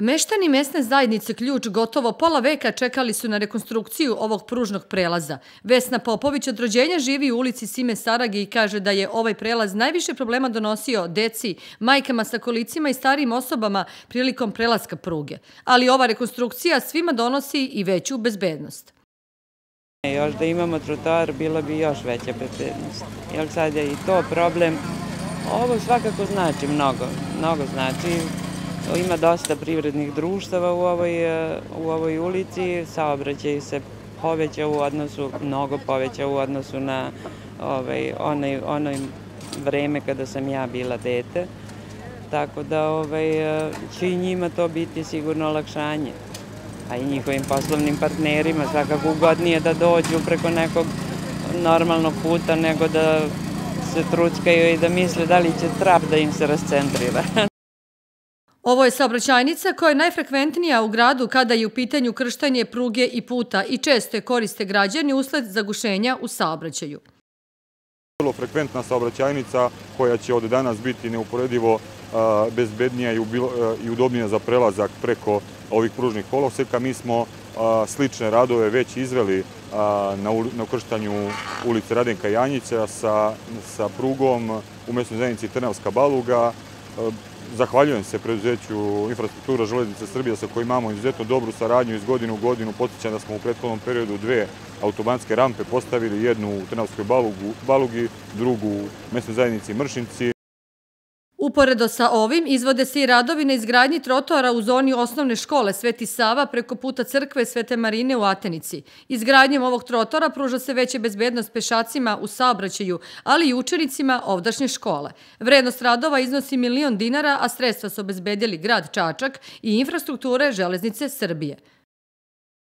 Meštani mesne zajednice Ključ gotovo pola veka čekali su na rekonstrukciju ovog pružnog prelaza. Vesna Popović od rođenja živi u ulici Sime Saragi i kaže da je ovaj prelaz najviše problema donosio deci, majkama sa kolicima i starijim osobama prilikom prelaska pruge. Ali ova rekonstrukcija svima donosi i veću bezbednost. Još da imamo trotoar, bila bi još veća bezbednost. Jer sad je i to problem. Ovo svakako znači mnogo. Mnogo znači ima dosta privrednih društava u ovoj, e, u ovoj ulici, saobraćaj se poveća u odnosu, mnogo poveća u odnosu na ovaj, onaj, onoj vreme kada sam ja bila dete. Tako da ovaj, e, će i njima to biti sigurno olakšanje. A i njihovim poslovnim partnerima svakako ugodnije da dođu preko nekog normalnog puta nego da se truckaju i da misle da li će trap da im se rascentrira. Ovo je saobraćajnica koja je najfrekventnija u gradu kada je u pitanju krštanje pruge i puta i često je koriste građani usled zagušenja u saobraćaju. Vrlo frekventna saobraćajnica koja će od danas biti neuporedivo bezbednija i udobnija za prelazak preko ovih pružnih koloseka. Mi smo slične radove već izveli na ukrštanju ulice Radenka Janjića sa prugom u mesnoj zajednici Trnavska Baluga, Zahvaljujem se preduzeću infrastruktura železnice Srbije sa kojim imamo izuzetno dobru saradnju iz godinu u godinu. Podsjećam da smo u prethodnom periodu dve autobanske rampe postavili, jednu u Trnavskoj Balugi, drugu u mesnoj zajednici Mršinci. Uporedo sa ovim izvode se i radovi na izgradnji trotoara u zoni osnovne škole Sveti Sava preko puta crkve Svete Marine u Atenici. Izgradnjem ovog trotora pruža se veće bezbednost pešacima u saobraćaju, ali i učenicima ovdašnje škole. Vrednost radova iznosi milion dinara, a sredstva su obezbedili grad Čačak i infrastrukture železnice Srbije.